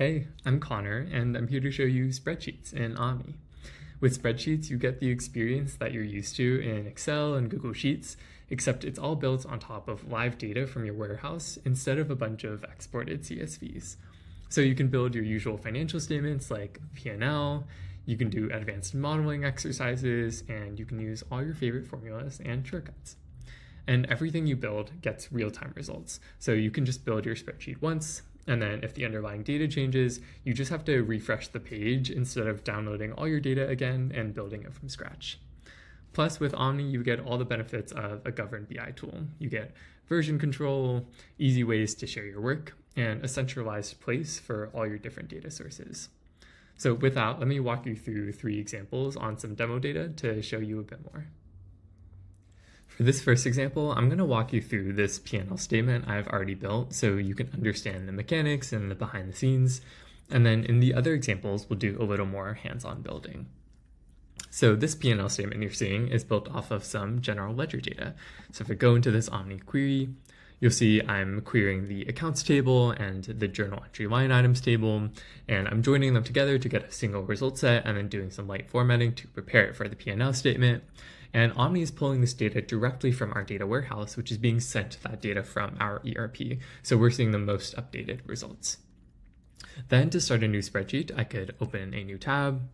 Hey, I'm Conner, and I'm here to show you spreadsheets in Omni. With spreadsheets, you get the experience that you're used to in Excel and Google Sheets, except it's all built on top of live data from your warehouse instead of a bunch of exported CSVs. So you can build your usual financial statements like P&L, you can do advanced modeling exercises, and you can use all your favorite formulas and shortcuts. And everything you build gets real-time results. So you can just build your spreadsheet once, and then if the underlying data changes, you just have to refresh the page instead of downloading all your data again and building it from scratch. Plus, with Omni, you get all the benefits of a governed BI tool. You get version control, easy ways to share your work, and a centralized place for all your different data sources. So with that, let me walk you through three examples on some demo data to show you a bit more. For this first example, I'm going to walk you through this P&L statement I've already built so you can understand the mechanics and the behind the scenes. And then in the other examples, we'll do a little more hands-on building. So this P&L statement you're seeing is built off of some general ledger data. So if I go into this Omni query, you'll see I'm querying the accounts table and the journal entry line items table, and I'm joining them together to get a single result set and then doing some light formatting to prepare it for the P&L statement. And Omni is pulling this data directly from our data warehouse, which is being sent that data from our ERP. So we're seeing the most updated results. Then to start a new spreadsheet, I could open a new tab,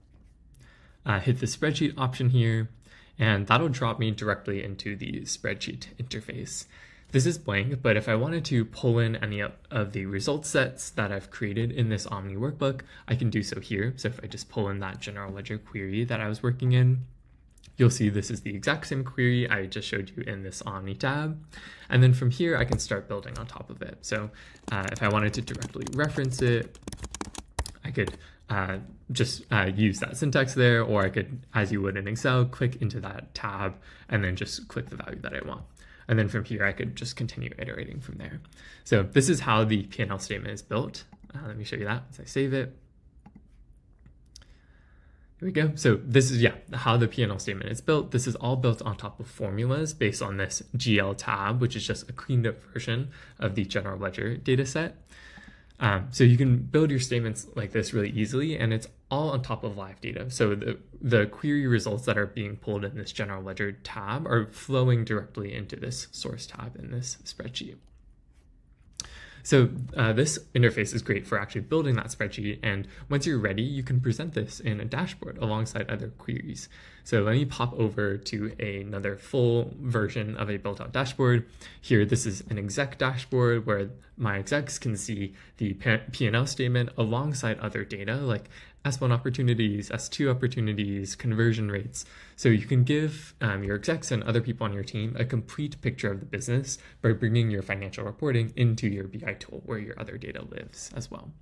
uh, hit the spreadsheet option here, and that'll drop me directly into the spreadsheet interface. This is blank, but if I wanted to pull in any of the result sets that I've created in this Omni workbook, I can do so here. So if I just pull in that general ledger query that I was working in, You'll see this is the exact same query I just showed you in this Omni tab. And then from here, I can start building on top of it. So uh, if I wanted to directly reference it, I could uh, just uh, use that syntax there, or I could, as you would in Excel, click into that tab and then just click the value that I want. And then from here, I could just continue iterating from there. So this is how the P&L statement is built. Uh, let me show you that as I save it. Here we go. So this is, yeah, how the P&L statement is built. This is all built on top of formulas based on this GL tab, which is just a cleaned up version of the general ledger data set. Um, so you can build your statements like this really easily, and it's all on top of live data. So the, the query results that are being pulled in this general ledger tab are flowing directly into this source tab in this spreadsheet. So uh, this interface is great for actually building that spreadsheet. And once you're ready, you can present this in a dashboard alongside other queries. So let me pop over to another full version of a built out dashboard. Here, this is an exec dashboard where my execs can see the P&L statement alongside other data like S1 opportunities, S2 opportunities, conversion rates. So you can give um, your execs and other people on your team a complete picture of the business by bringing your financial reporting into your BI tool where your other data lives as well.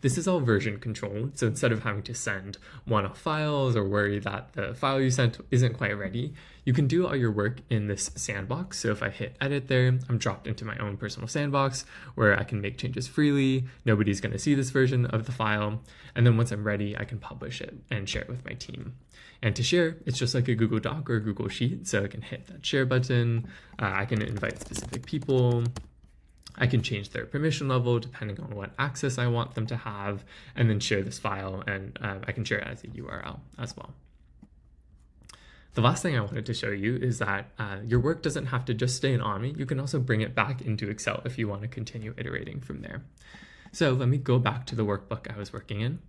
This is all version controlled, so instead of having to send one-off files or worry that the file you sent isn't quite ready, you can do all your work in this sandbox. So if I hit edit there, I'm dropped into my own personal sandbox where I can make changes freely. Nobody's going to see this version of the file. And then once I'm ready, I can publish it and share it with my team. And to share, it's just like a Google Doc or a Google Sheet. So I can hit that share button. Uh, I can invite specific people. I can change their permission level depending on what access I want them to have, and then share this file, and uh, I can share it as a URL as well. The last thing I wanted to show you is that uh, your work doesn't have to just stay in Omni. You can also bring it back into Excel if you want to continue iterating from there. So let me go back to the workbook I was working in.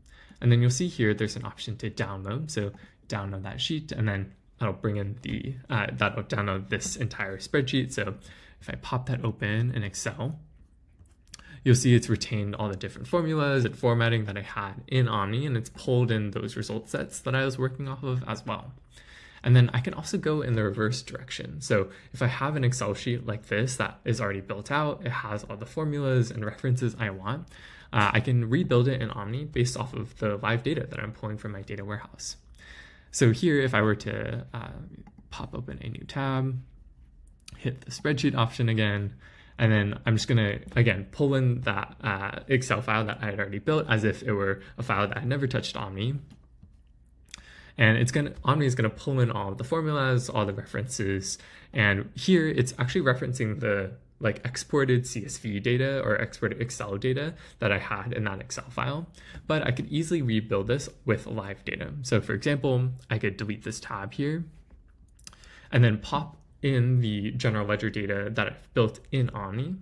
And then you'll see here there's an option to download. So download that sheet and then that'll bring in the, uh, that'll download this entire spreadsheet. So if I pop that open in Excel, you'll see it's retained all the different formulas and formatting that I had in Omni, and it's pulled in those result sets that I was working off of as well. And then I can also go in the reverse direction. So if I have an Excel sheet like this that is already built out, it has all the formulas and references I want, uh, I can rebuild it in Omni based off of the live data that I'm pulling from my data warehouse. So here, if I were to uh, pop open a new tab, hit the spreadsheet option again, and then I'm just gonna, again, pull in that uh, Excel file that I had already built as if it were a file that I never touched Omni. And it's gonna, Omni is gonna pull in all the formulas, all the references, and here it's actually referencing the like exported CSV data or exported Excel data that I had in that Excel file, but I could easily rebuild this with live data. So for example, I could delete this tab here and then pop in the general ledger data that I've built in Omni.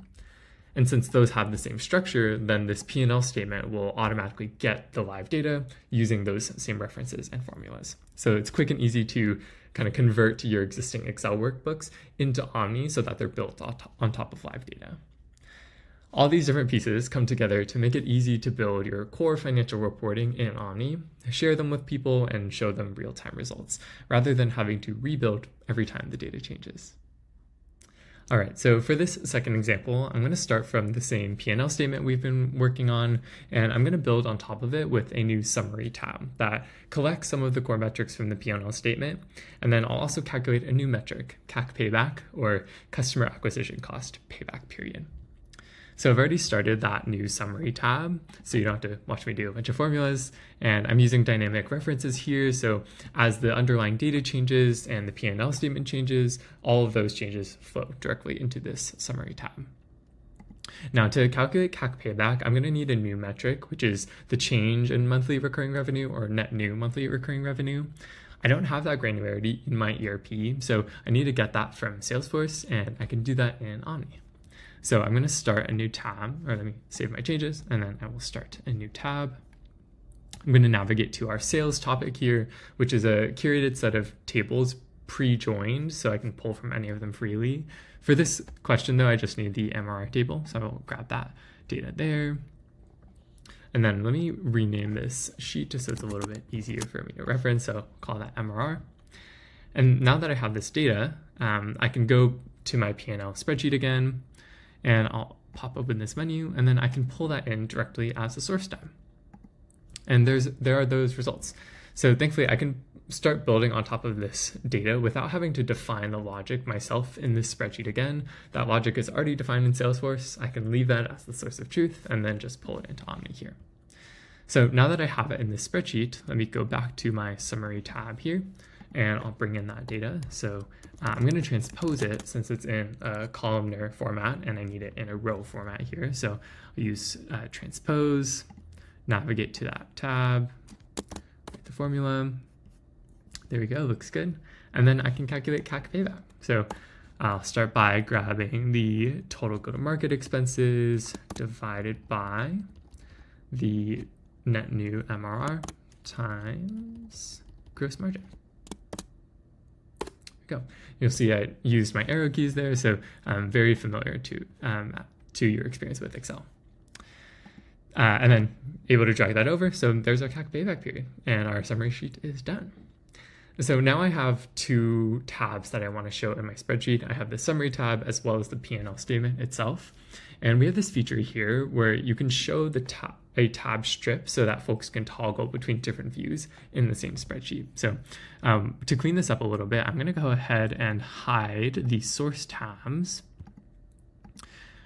And since those have the same structure, then this P&L statement will automatically get the live data using those same references and formulas. So it's quick and easy to kind of convert your existing Excel workbooks into Omni so that they're built on top of live data. All these different pieces come together to make it easy to build your core financial reporting in Omni, share them with people, and show them real-time results, rather than having to rebuild every time the data changes. All right, so for this second example, I'm going to start from the same P&L statement we've been working on, and I'm going to build on top of it with a new summary tab that collects some of the core metrics from the P&L statement, and then I'll also calculate a new metric, CAC payback, or customer acquisition cost payback period. So I've already started that new summary tab, so you don't have to watch me do a bunch of formulas. And I'm using dynamic references here, so as the underlying data changes and the P&L statement changes, all of those changes flow directly into this summary tab. Now to calculate CAC payback, I'm gonna need a new metric, which is the change in monthly recurring revenue or net new monthly recurring revenue. I don't have that granularity in my ERP, so I need to get that from Salesforce and I can do that in Omni. So I'm going to start a new tab, or let me save my changes, and then I will start a new tab. I'm going to navigate to our sales topic here, which is a curated set of tables pre-joined, so I can pull from any of them freely. For this question, though, I just need the MRR table, so I will grab that data there. And then let me rename this sheet just so it's a little bit easier for me to reference, so I'll call that MRR. And now that I have this data, um, I can go to my P&L spreadsheet again, and I'll pop open this menu and then I can pull that in directly as a source tab. And there's there are those results. So thankfully I can start building on top of this data without having to define the logic myself in this spreadsheet again. That logic is already defined in Salesforce. I can leave that as the source of truth and then just pull it into Omni here. So now that I have it in this spreadsheet, let me go back to my summary tab here and I'll bring in that data. So uh, I'm going to transpose it since it's in a columnar format and I need it in a row format here. So I'll use uh, transpose, navigate to that tab, the formula. There we go, looks good. And then I can calculate CAC payback. So I'll start by grabbing the total go-to-market expenses divided by the net new MRR times gross margin go. You'll see I used my arrow keys there, so I'm very familiar to, um, to your experience with Excel. Uh, and then able to drag that over. So there's our CAC payback period and our summary sheet is done. So now I have two tabs that I want to show in my spreadsheet. I have the summary tab as well as the P&L statement itself. And we have this feature here where you can show the tab, a tab strip so that folks can toggle between different views in the same spreadsheet. So um, to clean this up a little bit, I'm going to go ahead and hide the source tabs.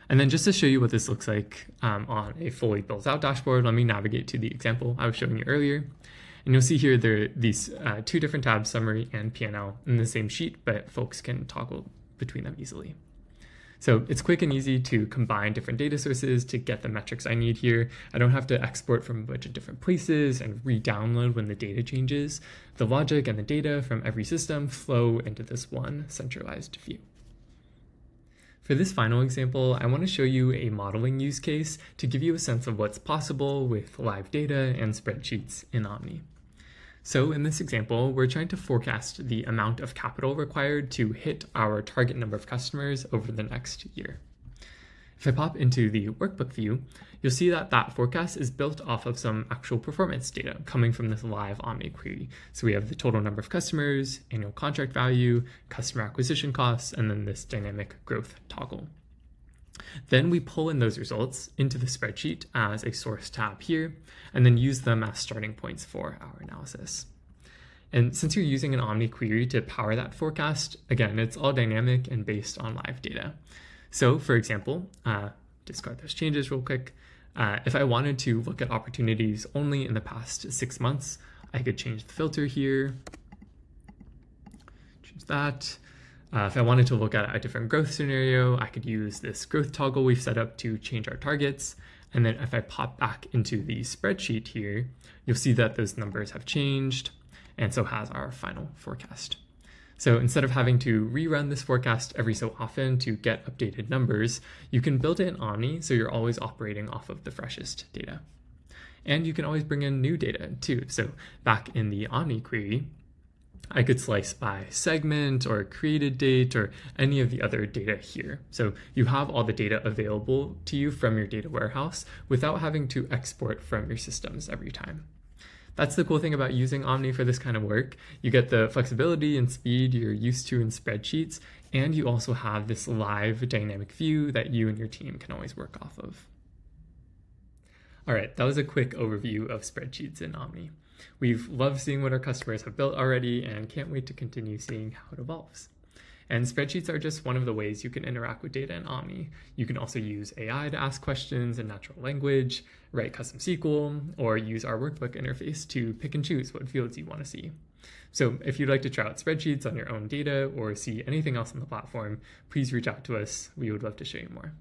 And then just to show you what this looks like um, on a fully built out dashboard, let me navigate to the example I was showing you earlier. And you'll see here there are these uh, two different tabs, summary and P&L in the same sheet, but folks can toggle between them easily. So it's quick and easy to combine different data sources to get the metrics I need here. I don't have to export from a bunch of different places and re-download when the data changes. The logic and the data from every system flow into this one centralized view. For this final example, I want to show you a modeling use case to give you a sense of what's possible with live data and spreadsheets in Omni. So in this example, we're trying to forecast the amount of capital required to hit our target number of customers over the next year. If I pop into the workbook view, you'll see that that forecast is built off of some actual performance data coming from this live Omni query. So we have the total number of customers, annual contract value, customer acquisition costs, and then this dynamic growth toggle. Then we pull in those results into the spreadsheet as a source tab here, and then use them as starting points for our analysis. And since you're using an Omni query to power that forecast, again, it's all dynamic and based on live data. So for example, uh, discard those changes real quick. Uh, if I wanted to look at opportunities only in the past six months, I could change the filter here, choose that. Uh, if I wanted to look at a different growth scenario, I could use this growth toggle we've set up to change our targets. And then if I pop back into the spreadsheet here, you'll see that those numbers have changed and so has our final forecast. So instead of having to rerun this forecast every so often to get updated numbers, you can build it in Omni so you're always operating off of the freshest data. And you can always bring in new data too. So back in the Omni query, I could slice by segment or created date or any of the other data here. So you have all the data available to you from your data warehouse without having to export from your systems every time. That's the cool thing about using Omni for this kind of work. You get the flexibility and speed you're used to in spreadsheets, and you also have this live dynamic view that you and your team can always work off of. All right, that was a quick overview of spreadsheets in Omni. We've loved seeing what our customers have built already and can't wait to continue seeing how it evolves. And spreadsheets are just one of the ways you can interact with data in Omni. You can also use AI to ask questions in natural language, write custom SQL, or use our workbook interface to pick and choose what fields you want to see. So if you'd like to try out spreadsheets on your own data or see anything else on the platform, please reach out to us. We would love to show you more.